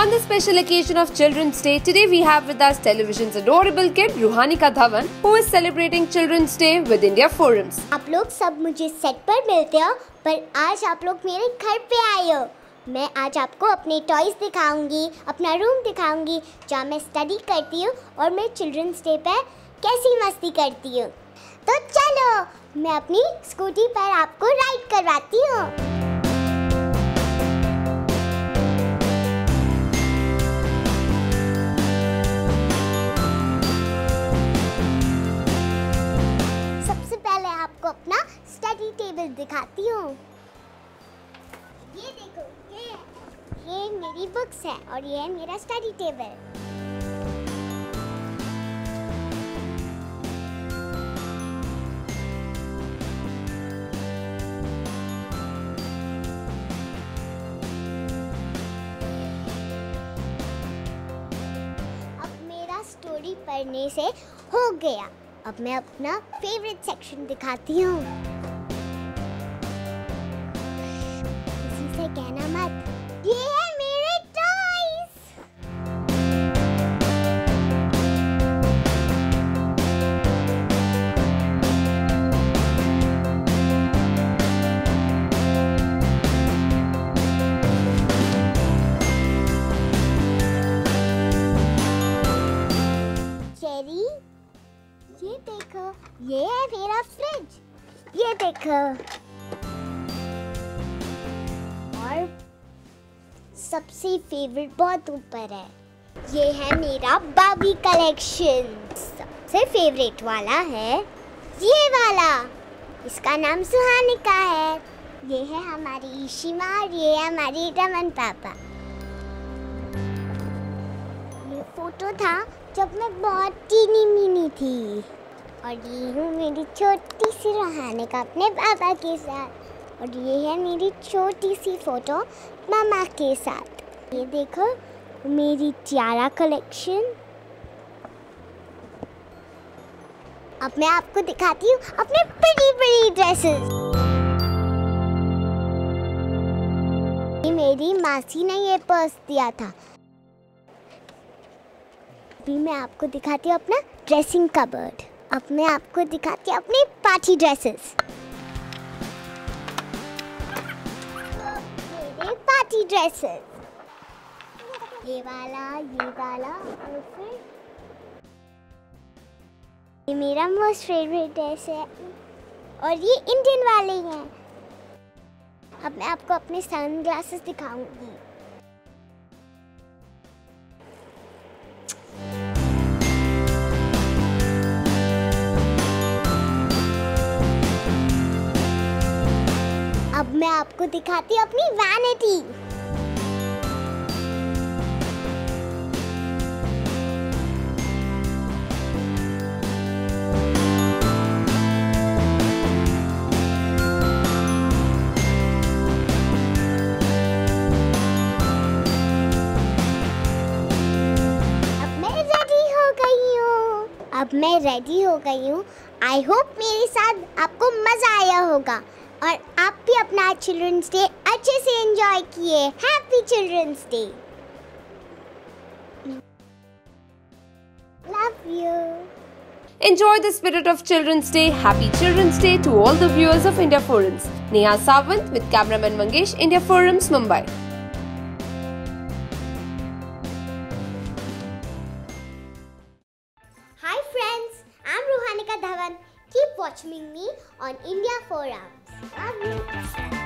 On the special occasion of Children's Day, today we have with us television's adorable kid Ruhanika Dhawan, who is celebrating Children's Day with India Forums. आप लोग सब मुझे set पर मिलते हो पर आज आप लोग मेरे घर पे आए हो मैं आज आपको अपने टॉयज दिखाऊँगी अपना रूम दिखाऊँगी जहाँ मैं स्टडी करती हूँ और मैं चिल्ड्रंस डे पर कैसी मस्ती करती हूँ तो चलो मैं अपनी स्कूटी पर आपको राइड करवाती हूँ दिखाती हूँ। ये देखो, ये ये मेरी बुक्स है और ये है मेरा स्टडी टेबल अब मेरा स्टोरी पढ़ने से हो गया। अब मैं अपना फेवरेट सेक्शन दिखाती हूँ। ये है मेरा फ्रिज। ये देखो। और सबसे फेवरेट बहुत ऊपर है। ये है मेरा बाबी कलेक्शन सबसे फेवरेट वाला है ये वाला। इसका नाम सुहानिका है। ये है हमारी ईशिमा और ये है हमारी रमन पापा। ये फ़ोटो था जब मैं बहुत टीनी मीनी थी। और ये हूँ मेरी छोटी सी रूहानी का अपने पापा के साथ। और ये है मेरी छोटी सी फ़ोटो मामा के साथ। ये देखो, मेरी टियारा कलेक्शन अब मैं आपको दिखाती हूँ अपने बड़ी बड़ी ड्रेसेस मेरी मासी ने ये पर्स दिया था। अभी मैं आपको दिखाती हूँ अपना ड्रेसिंग कबर्ड अब मैं आपको दिखाती हूँ, अपनी पार्टी ड्रेसेस पार्टी ड्रेसेस ये वाला ये वाला, और फिर ये मेरा मोस्ट फेवरेट ड्रेस है। और ये इंडियन वाले हैं। अब मैं आपको अपने सन ग्लासेस दिखाऊँगी। आपको दिखाती हूँ अपनी वैनिटी अब मैं रेडी हो गई हूँ। आई होप मेरे साथ आपको मज़ा आया होगा। चिल्ड्रंस डे अच्छे से एंजॉय किए happy children's day love you Enjoy the spirit of Children's Day. Happy Children's Day to all the viewers of India Forums. Neha Sawant with cameraman Mangesh, India Forums, Mumbai. Hi friends, I'm Ruhanika Dhawan. Keep watching me on India Forums. Love you.